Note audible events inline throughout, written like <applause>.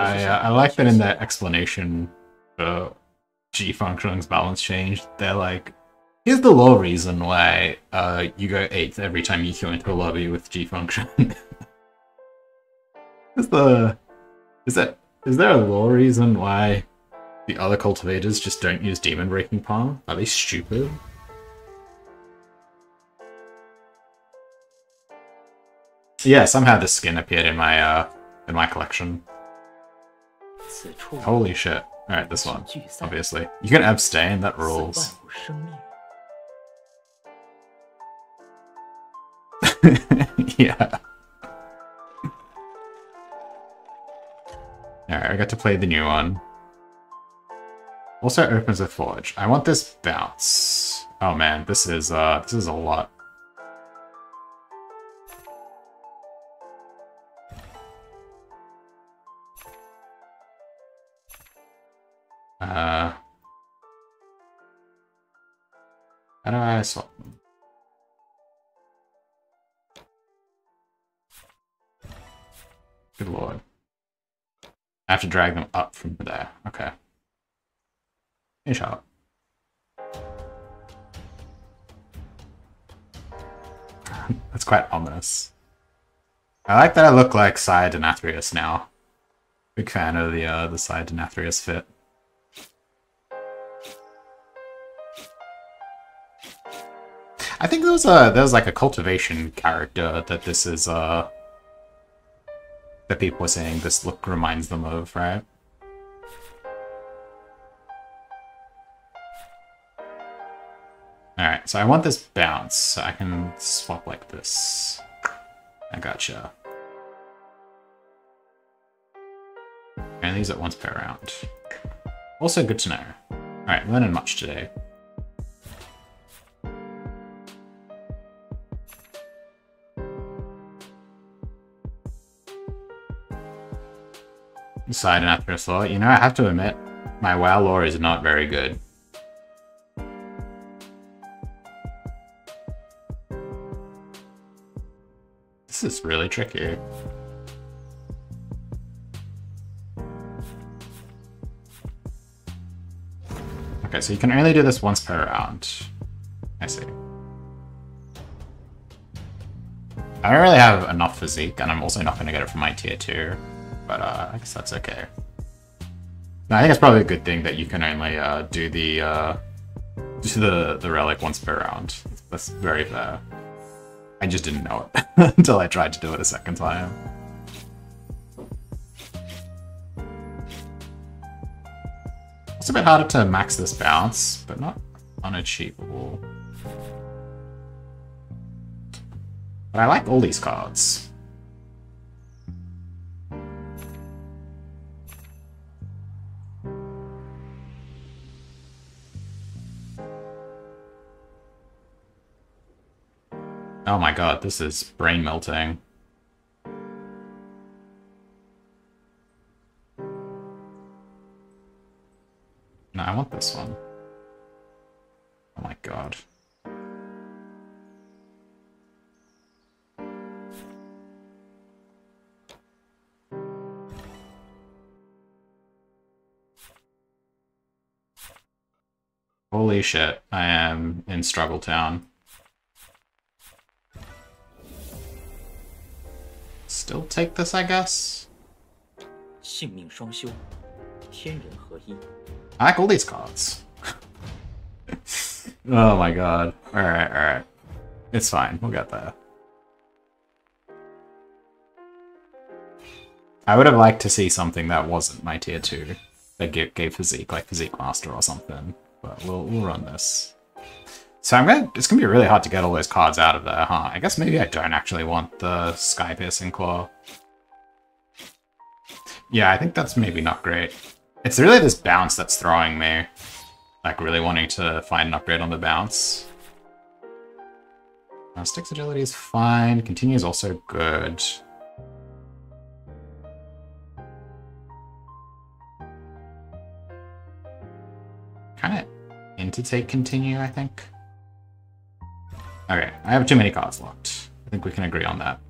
I, uh, I like that in the explanation for G functioning's balance change, they're like, here's the law reason why uh, you go 8th every time you queue into a lobby with G function. <laughs> is the is that is there a law reason why the other cultivators just don't use demon breaking palm? Are they stupid? Yeah, somehow this skin appeared in my uh in my collection. Holy shit. Alright, this one, obviously. You can abstain, that rules. <laughs> yeah. Alright, I got to play the new one. Also opens a forge. I want this bounce. Oh man, this is uh this is a lot. Uh, how do I swap them? Good lord. I have to drag them up from there. Okay. Hey. <laughs> That's quite ominous. I like that I look like Sire Denathrius now. Big fan of the uh, the Sire Denathrius fit. I think there was a there was like a cultivation character that this is uh that people were saying this look reminds them of, right? Alright, so I want this bounce, so I can swap like this. I gotcha. And these at once per round. Also good to know. Alright, learning much today. Side and after a slow. You know, I have to admit, my WoW lore is not very good. This is really tricky. Okay, so you can only do this once per round. I see. I don't really have enough physique, and I'm also not going to get it from my tier 2 but uh, I guess that's okay. No, I think it's probably a good thing that you can only uh, do the uh, do the the relic once per round. That's very fair. I just didn't know it <laughs> until I tried to do it a second time. It's a bit harder to max this bounce, but not unachievable. But I like all these cards. Oh my god, this is brain melting. No, I want this one. Oh my god. Holy shit, I am in Struggle Town. Still take this, I guess? I like all these cards. <laughs> oh my god. Alright, alright. It's fine, we'll get there. I would have liked to see something that wasn't my tier 2, that gave, gave Physique, like Physique Master or something, but we'll, we'll run this. So I'm gonna, it's gonna be really hard to get all those cards out of there, huh? I guess maybe I don't actually want the Sky Piercing Claw. Yeah, I think that's maybe not great. It's really this bounce that's throwing me. Like, really wanting to find an upgrade on the bounce. Stick's agility is fine. Continue is also good. Kind of into take continue, I think. Okay, I have too many cards locked. I think we can agree on that.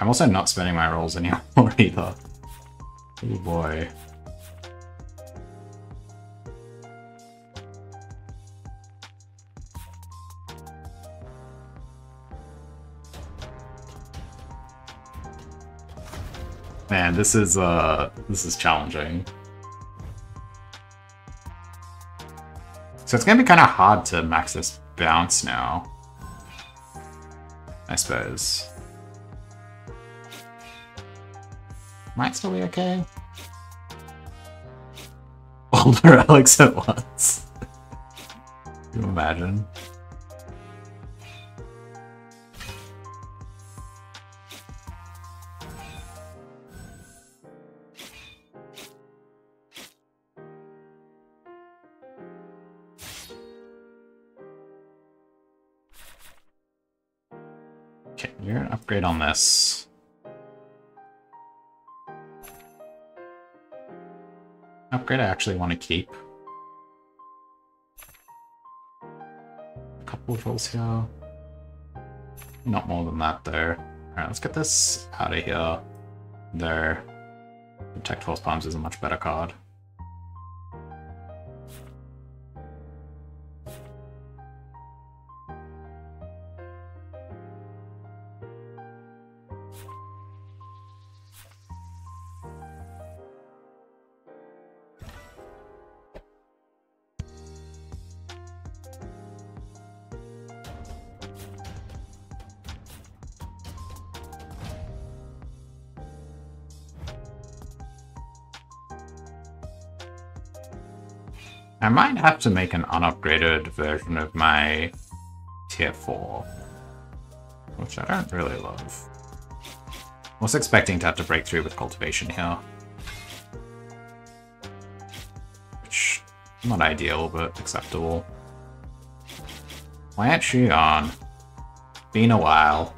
I'm also not spending my rolls anymore <laughs> either. Oh boy. Man, this is uh this is challenging. So it's gonna be kinda hard to max this bounce now. I suppose. Might still be okay. <laughs> The relics at once. <laughs> Can you imagine? Upgrade on this. Upgrade I actually want to keep. A couple of rolls here. Not more than that though. Alright, let's get this out of here. There. Protect False Palms is a much better card. I might have to make an unupgraded version of my tier 4. Which I don't really love. I was expecting to have to break through with cultivation here. Which, not ideal, but acceptable. Plant she on? Been a while.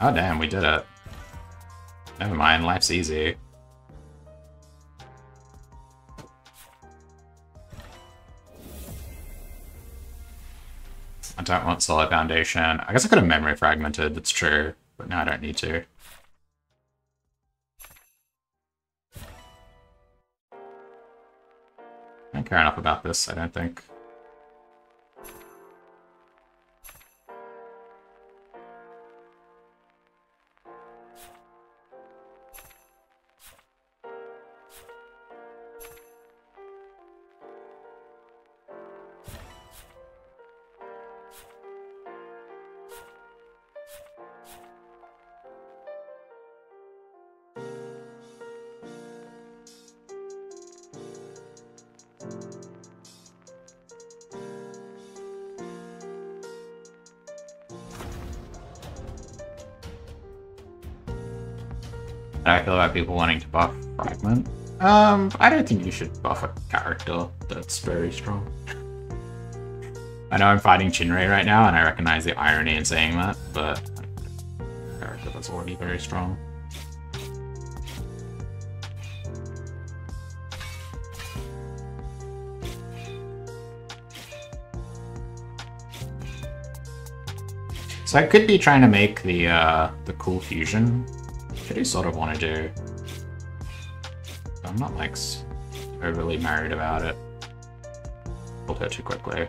Oh damn, we did it. Never mind, life's easy. Don't want solid foundation. I guess I could have memory fragmented, that's true. But now I don't need to. I don't care enough about this, I don't think. People wanting to buff Fragment. Um, I don't think you should buff a character that's very strong. I know I'm fighting Chinray right now, and I recognize the irony in saying that, but a character that's already very strong. So I could be trying to make the uh, the cool fusion I do sort of want to do. I'm not like overly married about it. Pulled her too quickly.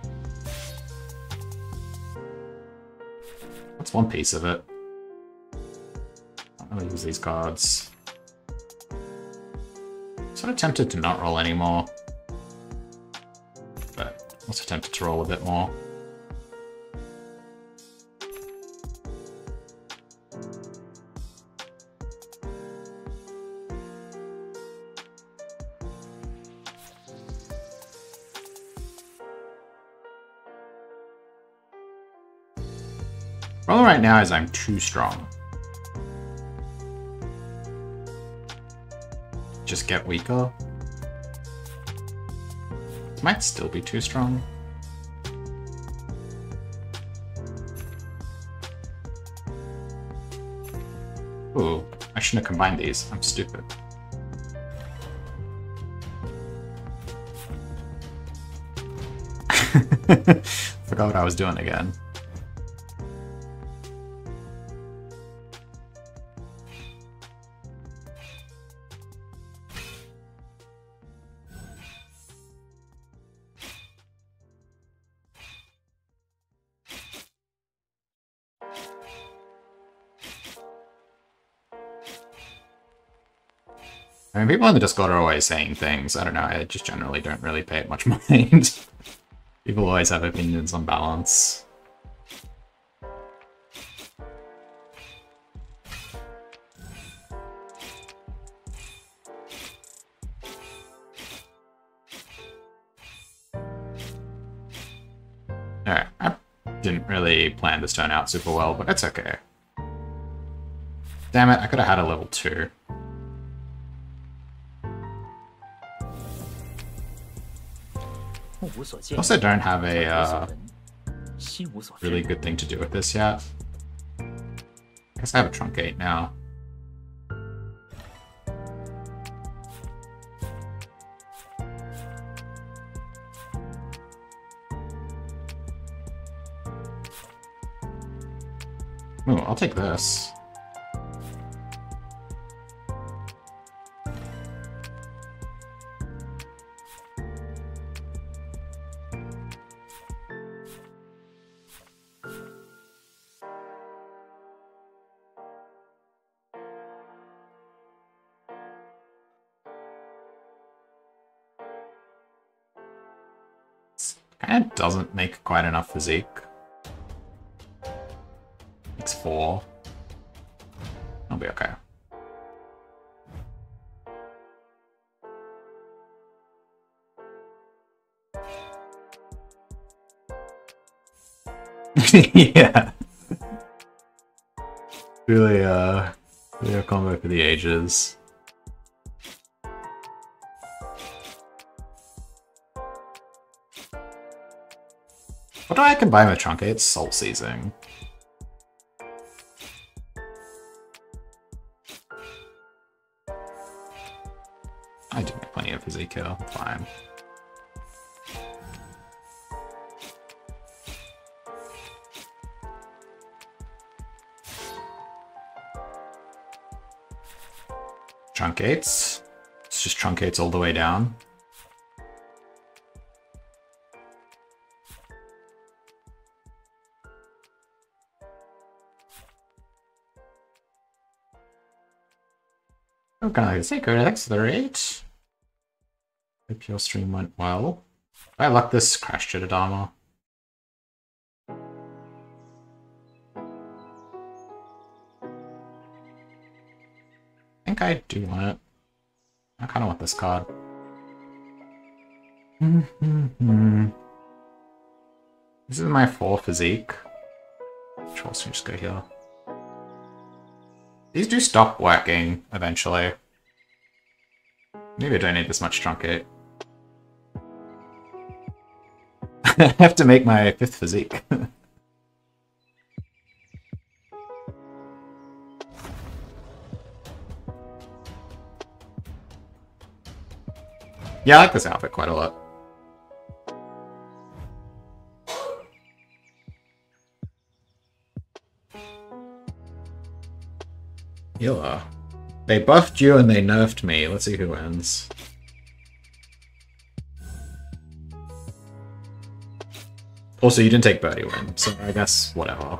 That's one piece of it. I don't really use these cards. Sort of tempted to not roll anymore. But also tempted to roll a bit more. Now is I'm too strong. Just get weaker. Might still be too strong. Ooh, I shouldn't have combined these. I'm stupid. <laughs> Forgot what I was doing again. People in the Discord are always saying things. I don't know. I just generally don't really pay it much <laughs> mind. people always have opinions on balance. Alright, I didn't really plan this turn out super well, but it's okay. Damn it, I could have had a level 2. Also don't have a uh, really good thing to do with this yet. I guess I have a truncate now. Ooh, I'll take this. Doesn't make quite enough physique. It's four. I'll be okay. <laughs> yeah. really, uh, really a combo for the ages. What do I combine with Truncate? It's Soul Seizing. I do make plenty of here, fine. Truncates. It's just truncates all the way down. Okay, Sacred Accelerate. Hope your stream went well. I luck this crashed Crash Citta-Dharma. I think I do want it. I kind of want this card. <laughs> this is my full physique. Trolls can just go here. These do stop working eventually. Maybe I don't need this much truncate. <laughs> I have to make my fifth physique. <laughs> yeah, I like this outfit quite a lot. You They buffed you and they nerfed me. Let's see who wins. Also, you didn't take Birdie win, so I guess whatever.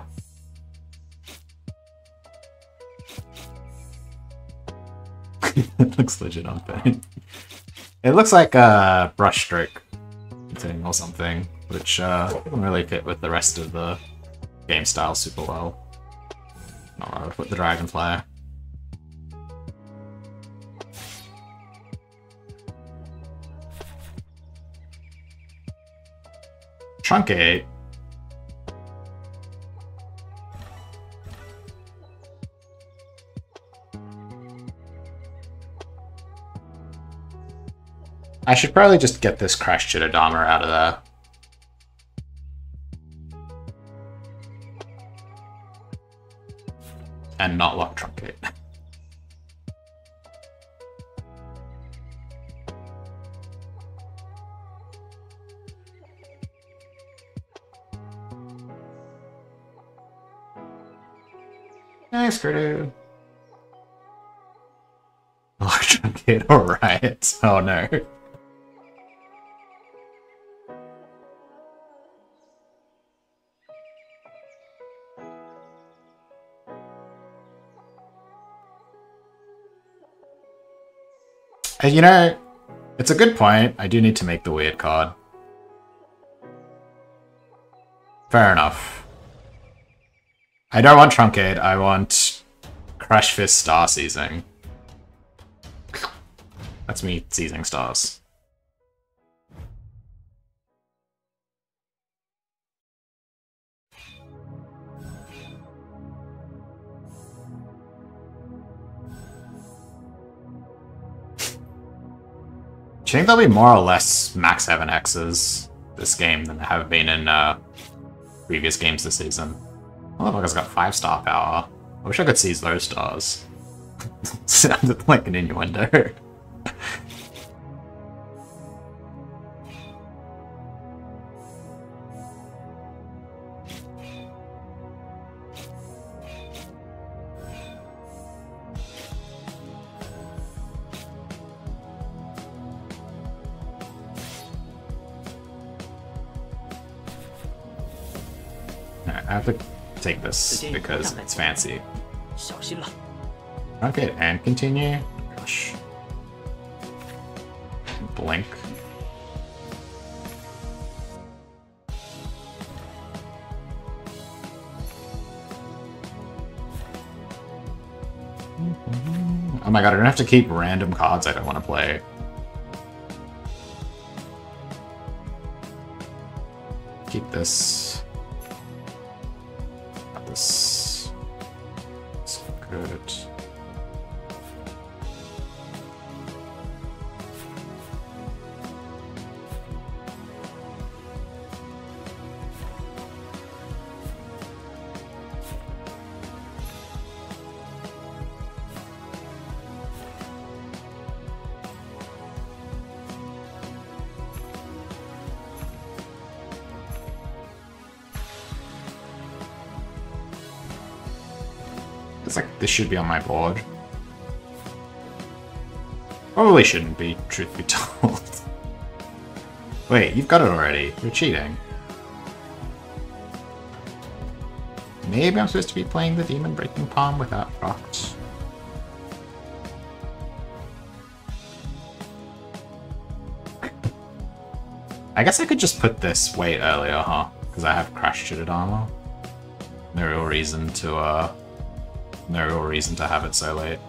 it <laughs> looks legit unfair. It looks like a brushstroke thing or something, which uh, doesn't really fit with the rest of the game style super well. Not put the Dragonfly. Truncate. I should probably just get this Crash Citta-Dharma out of there. And not lock Truncate. Nice, Critter. Electrocute, alright. Oh no. You know, it's a good point. I do need to make the weird card. Fair enough. I don't want Truncate, I want Crash Fist Star Seizing. That's me seizing stars. Do you think there'll be more or less max 7x's this game than there have been in uh, previous games this season? Motherfucker's got 5 star power. I wish I could seize those stars. <laughs> Sounded like an innuendo. I have to take this because it's fancy. Okay, and continue. Gosh. Blink. Oh my god, I don't have to keep random cards I don't want to play. Keep this. This good. It's like, this should be on my board. Probably shouldn't be, truth be <laughs> told. Wait, you've got it already. You're cheating. Maybe I'm supposed to be playing the Demon Breaking Palm without rocks. I guess I could just put this way earlier, huh? Because I have Crash Citta-Dharma. No real reason to, uh... No real reason to have it so late.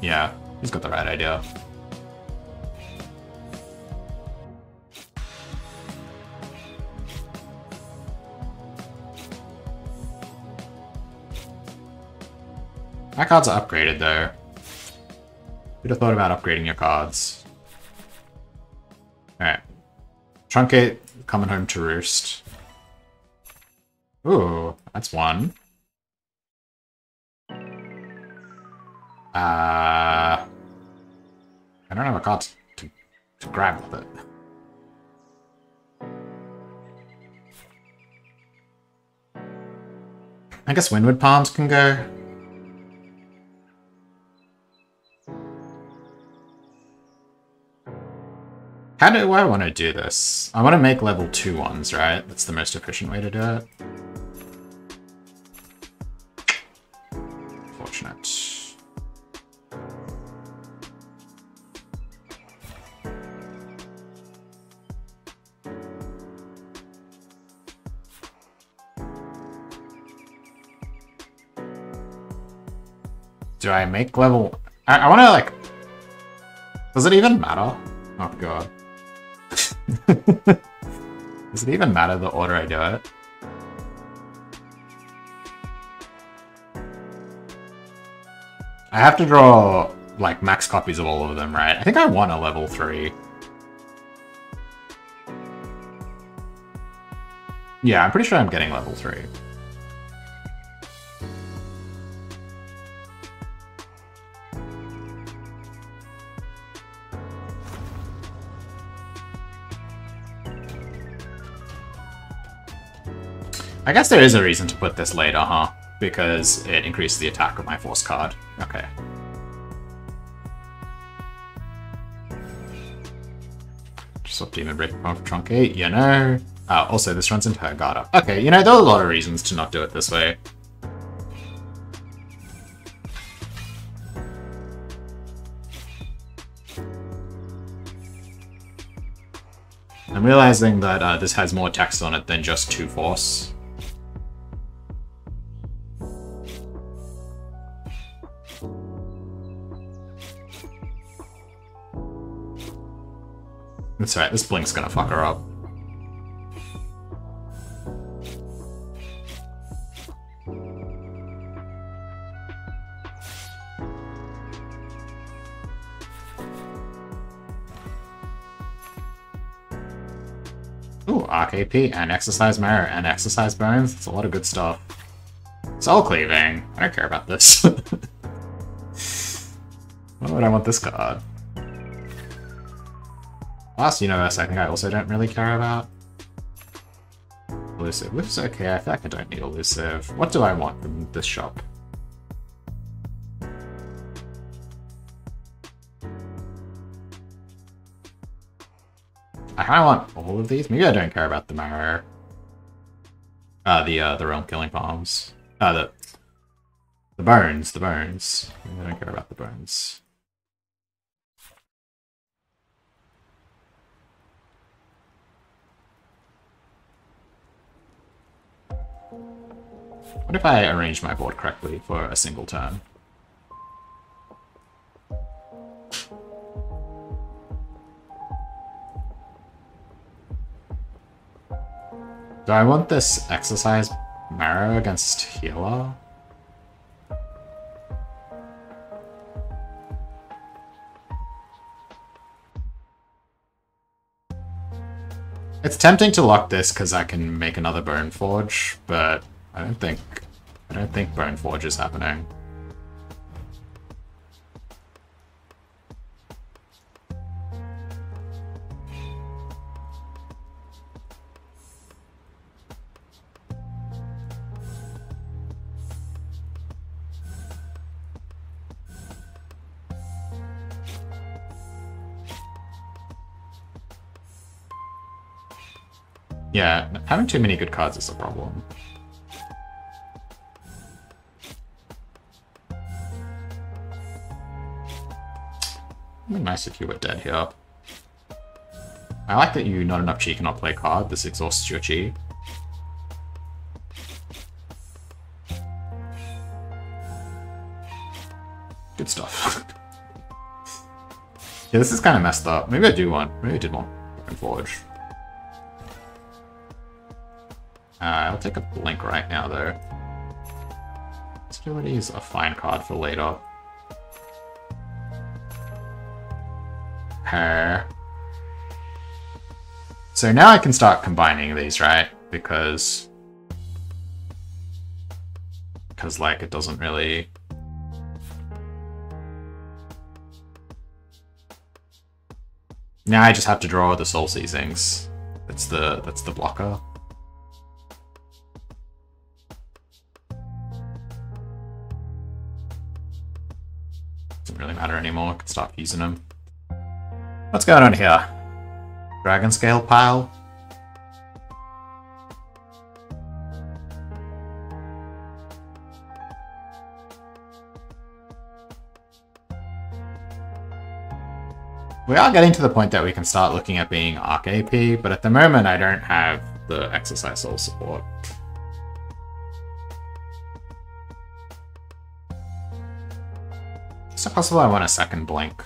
Yeah, he's got the right idea. My cards are upgraded though. Who'd have thought about upgrading your cards? Alright. Truncate coming home to roost. Ooh, that's one. Uh, I don't have a card to, to grab with it. I guess Windward Palms can go. How do I want to do this? I want to make level 2 ones, right? That's the most efficient way to do it. Do I make level... I, I want to, like... Does it even matter? Oh, God. <laughs> Does it even matter the order I do it? I have to draw, like, max copies of all of them, right? I think I want a level 3. Yeah, I'm pretty sure I'm getting level 3. I guess there is a reason to put this later, huh? Because it increases the attack of my force card. Okay. Swap Demon Breaker for Truncate, you know. Uh, also, this runs into her guard. Okay, you know, there are a lot of reasons to not do it this way. I'm realizing that uh, this has more text on it than just 2 force. That's right, this blink's gonna fuck her up. Ooh, AP and Exercise Marrow and Exercise Bones. It's a lot of good stuff. Soul Cleaving. I don't care about this. <laughs> Why would I want this card? Last universe, I think I also don't really care about. Elusive. Elusive's okay, I feel like I don't need elusive. What do I want from this shop? I kinda want all of these. Maybe I don't care about the Marrow. Uh, the, uh, the Realm Killing Palms. Uh, the... The bones, the bones. Maybe I don't care about the bones. What if I arrange my board correctly for a single turn? Do I want this exercise Marrow against healer? It's tempting to lock this because I can make another Bone Forge, but I don't think I don't think Bone Forge is happening. Yeah, having too many good cards is a problem. It'd be nice if you were dead here. I like that you not enough chi cannot play card. This exhausts your chi. Good stuff. <laughs> yeah, this is kind of messed up. Maybe I do want. Maybe I did want Forge. Uh, I'll take a blink right now, though. Let's do Stability is a fine card for later. her. So now I can start combining these, right? Because... Because, like, it doesn't really... Now I just have to draw the Soul Seizings. That's the, that's the blocker. Doesn't really matter anymore, I can stop using them. What's going on here? Dragon scale pile? We are getting to the point that we can start looking at being Arc AP, but at the moment I don't have the Exercise Soul support. Possible I want a second Blink?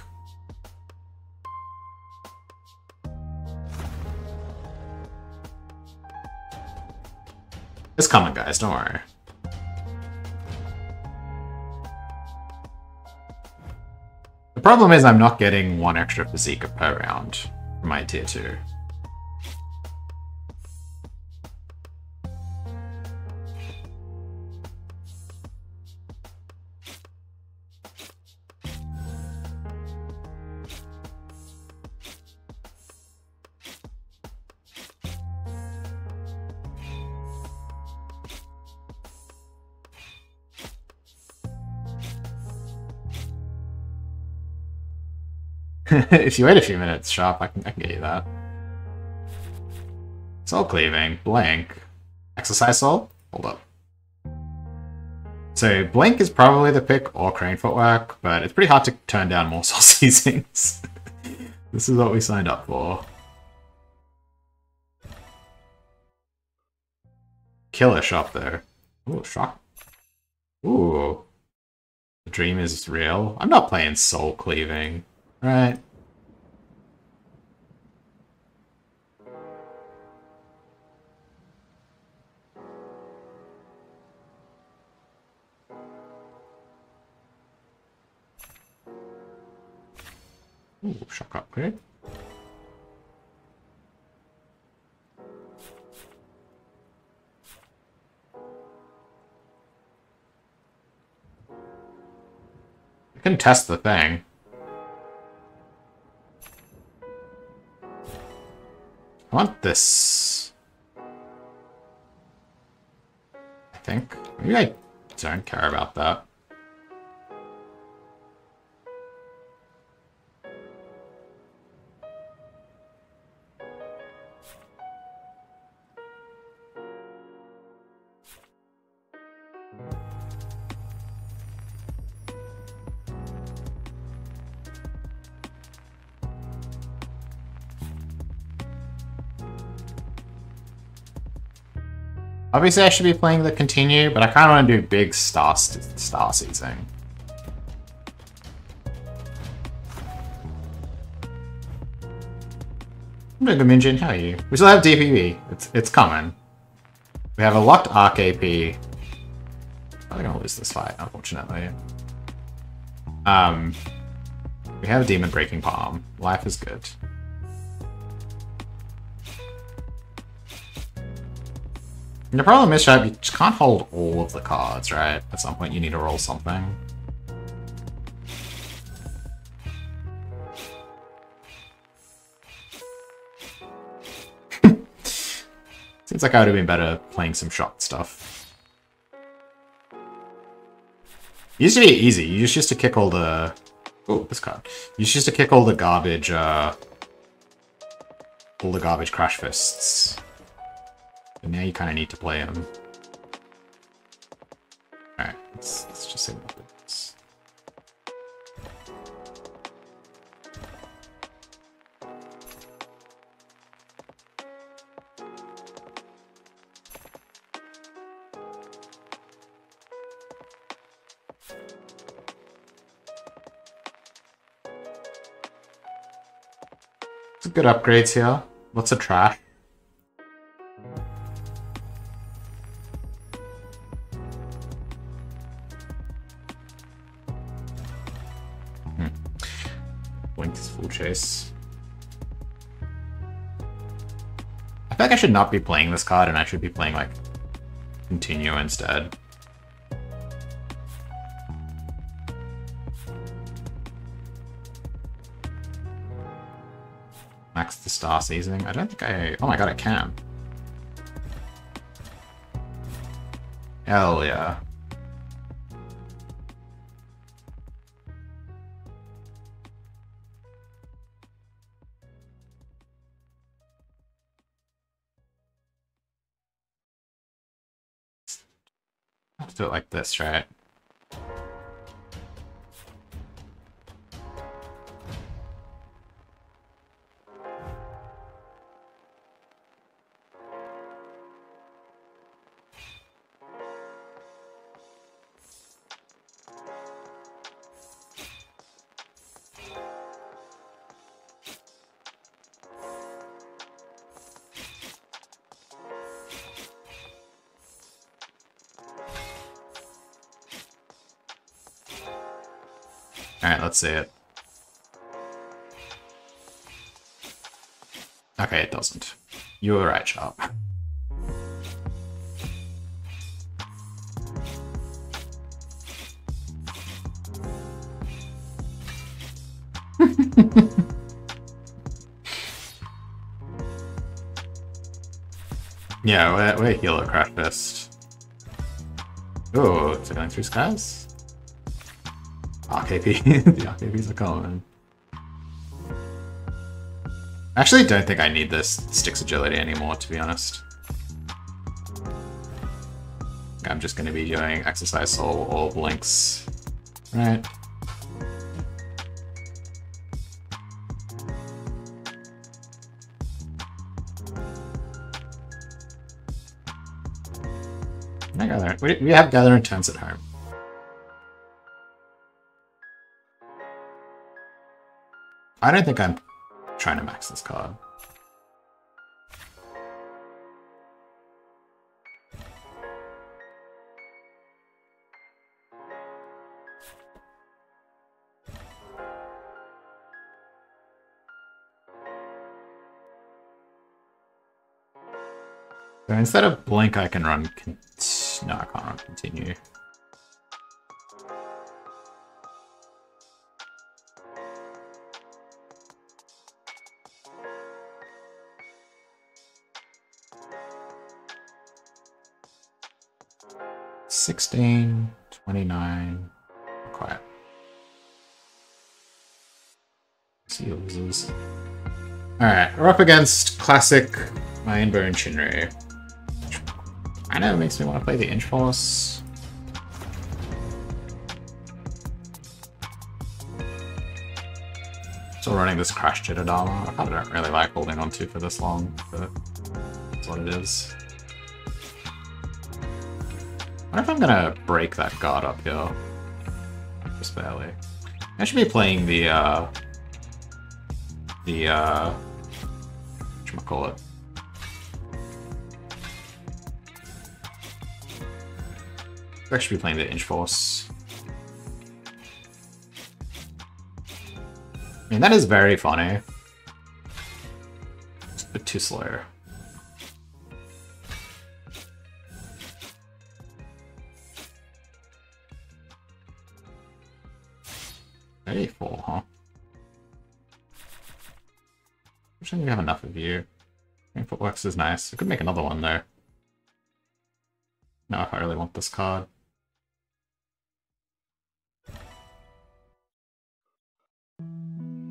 It's coming, guys, don't worry. The problem is I'm not getting one extra physique per round for my tier 2. <laughs> if you wait a few minutes, shop, I can, I can get you that. Soul cleaving, blank. Exercise soul? Hold up. So blank is probably the pick or crane footwork, but it's pretty hard to turn down more <laughs> soul seizings. this is what we signed up for. Killer shop though. Ooh, shock. Ooh. The dream is real. I'm not playing soul cleaving right? Ooh, shock upgrade. I can test the thing. Want this. I think. Maybe I don't care about that. Obviously I should be playing the continue, but I kind of want to do big star, star seizing. Minjin, how are you? We still have DPP. It's it's coming. We have a locked AP. Probably gonna lose this fight, unfortunately. Um, we have a Demon Breaking Palm. Life is good. And the problem is, right, you just can't hold all of the cards, right? At some point you need to roll something. <laughs> Seems like I would have been better playing some shot stuff. Used to be easy. You used just to kick all the... Oh, this card. You used just to kick all the garbage, uh... All the garbage Crash Fists. But now you kind of need to play him. Alright, let's, let's just say this. Some good upgrades here. Lots of trash. I feel like I should not be playing this card and I should be playing like continue instead. Max the star seizing. I don't think I... Oh my god, I can. Hell yeah. Do it like this, right? Alright, let's see it. Okay, it doesn't. You were right, Sharp. <laughs> yeah, we're, we're healer Crash Fist. Oh, is it going through skies? RKP. the RKPs are coming. Actually don't think I need this Sticks agility anymore, to be honest. I'm just going to be doing exercise soul all blinks. Right. I gather. We, have gathering tents at home. I don't think I'm trying to max this card. So instead of blink, I can run. no, I can't run continue. Sixteen, twenty-nine, quiet. See loses. Alright, we're up against classic Ironbone Chinryu. I know it makes me want to play the Inch Force. Still running this Crash Citta-Dharma. I don't really like holding on to for this long, but that's what it is. Wonder if I'm gonna break that guard up here. Just barely. I should be playing the, uh... The, uh... Whatchamacallit? I should be playing the Inch Force. I mean, that is very funny. It's a bit too slow. Very full, huh? I think we have enough of you. Footworks is nice. I could make another one though. No, I really want this card.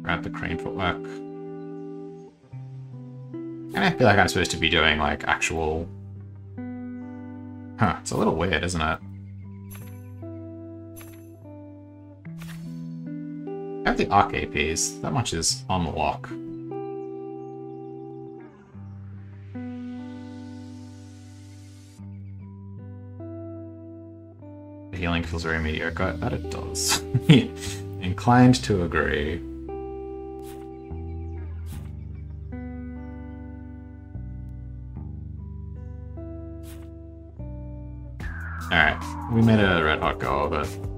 Grab the crane footwork. And I feel like I'm supposed to be doing, like, actual... Huh, it's a little weird, isn't it? The Arc APs. That much is on the lock. The healing feels very mediocre. I bet it does. <laughs> Inclined to agree. Alright, we made a red hot go of it.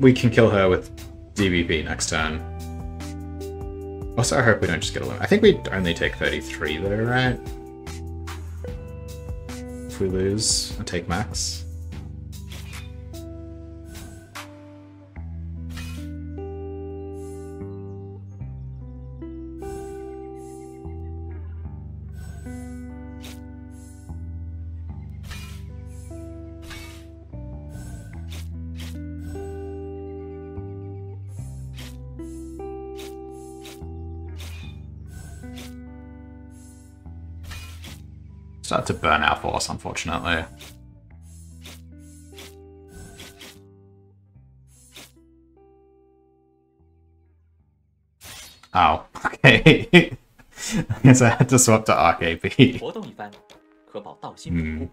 We can kill her with DBP next turn. Also, I hope we don't just get a I think we only take 33 though, right? If we lose I take max. To burn our force, unfortunately. Oh, <laughs> okay. <laughs> I guess I had to swap to. Hmm.